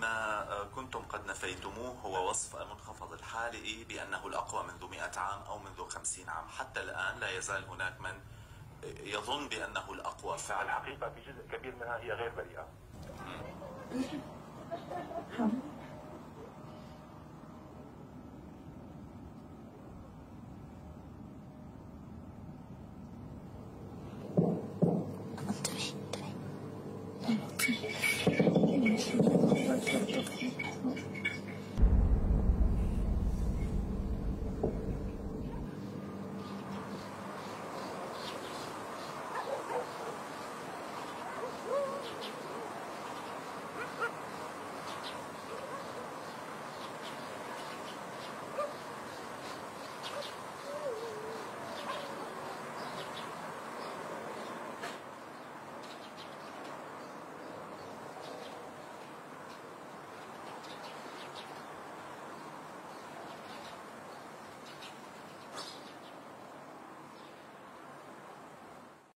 ما أه، كنتم قد نفيتموه هو وصف المنخفض الحالي إيه، بأنه الأقوى منذ 100 عام أو منذ 50 عام. حتى الآن لا يزال هناك من أه، يظن بأنه الأقوى فعلا. الحقيقة في جزء كبير منها هي غير بريئة.